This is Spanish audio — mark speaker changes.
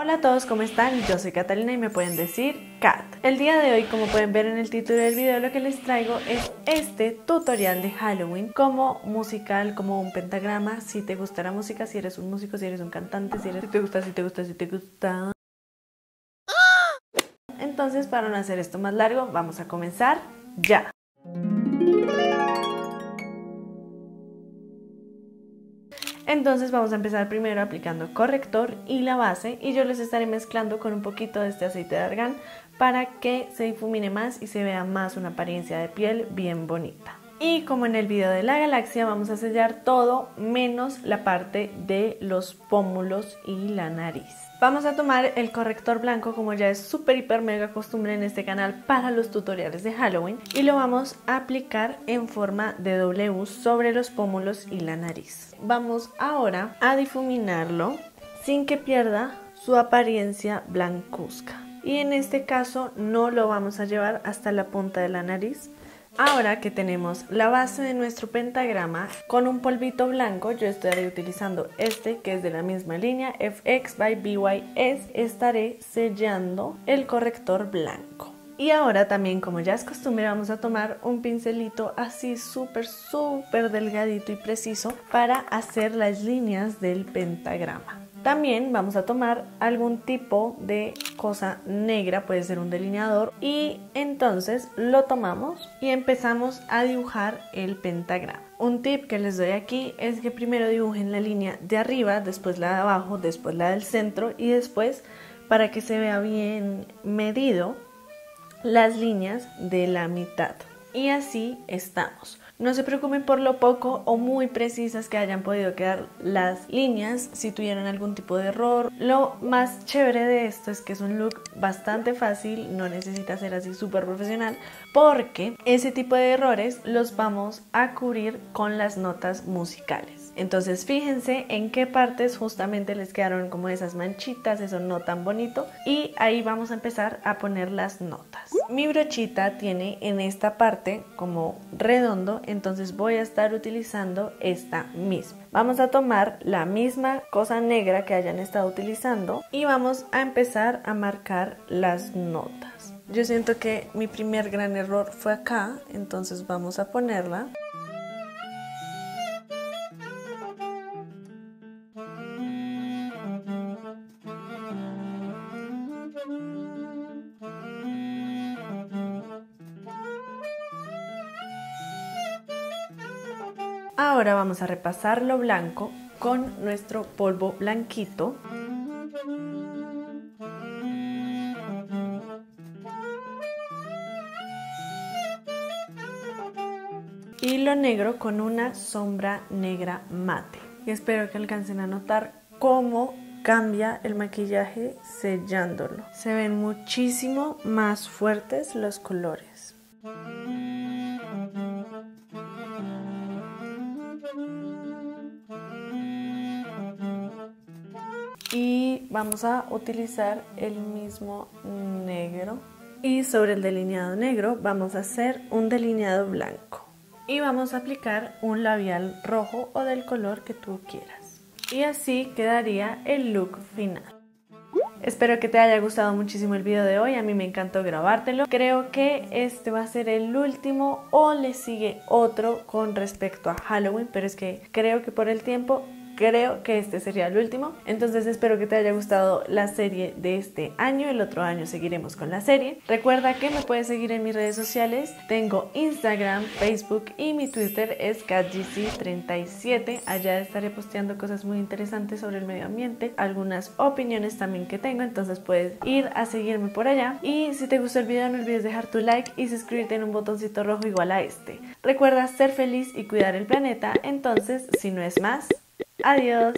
Speaker 1: Hola a todos, ¿cómo están? Yo soy Catalina y me pueden decir Kat. El día de hoy, como pueden ver en el título del video, lo que les traigo es este tutorial de Halloween como musical, como un pentagrama. Si te gusta la música, si eres un músico, si eres un cantante, si, eres, si te gusta, si te gusta, si te gusta. Entonces, para no hacer esto más largo, vamos a comenzar ya. Entonces vamos a empezar primero aplicando corrector y la base y yo les estaré mezclando con un poquito de este aceite de argán para que se difumine más y se vea más una apariencia de piel bien bonita. Y como en el video de la galaxia vamos a sellar todo menos la parte de los pómulos y la nariz. Vamos a tomar el corrector blanco como ya es súper hiper mega costumbre en este canal para los tutoriales de Halloween y lo vamos a aplicar en forma de W sobre los pómulos y la nariz. Vamos ahora a difuminarlo sin que pierda su apariencia blancuzca. Y en este caso no lo vamos a llevar hasta la punta de la nariz, Ahora que tenemos la base de nuestro pentagrama con un polvito blanco, yo estaré utilizando este que es de la misma línea FX by BYS, estaré sellando el corrector blanco. Y ahora también, como ya es costumbre, vamos a tomar un pincelito así súper, súper delgadito y preciso para hacer las líneas del pentagrama. También vamos a tomar algún tipo de cosa negra, puede ser un delineador, y entonces lo tomamos y empezamos a dibujar el pentagrama. Un tip que les doy aquí es que primero dibujen la línea de arriba, después la de abajo, después la del centro y después, para que se vea bien medido, las líneas de la mitad. Y así estamos. No se preocupen por lo poco o muy precisas que hayan podido quedar las líneas si tuvieron algún tipo de error. Lo más chévere de esto es que es un look bastante fácil, no necesita ser así súper profesional porque ese tipo de errores los vamos a cubrir con las notas musicales. Entonces fíjense en qué partes justamente les quedaron como esas manchitas, eso no tan bonito. Y ahí vamos a empezar a poner las notas. Mi brochita tiene en esta parte como redondo, entonces voy a estar utilizando esta misma. Vamos a tomar la misma cosa negra que hayan estado utilizando y vamos a empezar a marcar las notas. Yo siento que mi primer gran error fue acá, entonces vamos a ponerla. Ahora vamos a repasar lo blanco con nuestro polvo blanquito. Y lo negro con una sombra negra mate. Y espero que alcancen a notar cómo cambia el maquillaje sellándolo. Se ven muchísimo más fuertes los colores. Y vamos a utilizar el mismo negro. Y sobre el delineado negro vamos a hacer un delineado blanco. Y vamos a aplicar un labial rojo o del color que tú quieras. Y así quedaría el look final. Espero que te haya gustado muchísimo el video de hoy, a mí me encantó grabártelo. Creo que este va a ser el último o le sigue otro con respecto a Halloween, pero es que creo que por el tiempo creo que este sería el último. Entonces espero que te haya gustado la serie de este año. El otro año seguiremos con la serie. Recuerda que me puedes seguir en mis redes sociales. Tengo Instagram, Facebook y mi Twitter es CatGC37. Allá estaré posteando cosas muy interesantes sobre el medio ambiente, algunas opiniones también que tengo. Entonces puedes ir a seguirme por allá. Y si te gustó el video no olvides dejar tu like y suscribirte en un botoncito rojo igual a este. Recuerda ser feliz y cuidar el planeta. Entonces, si no es más, Adiós.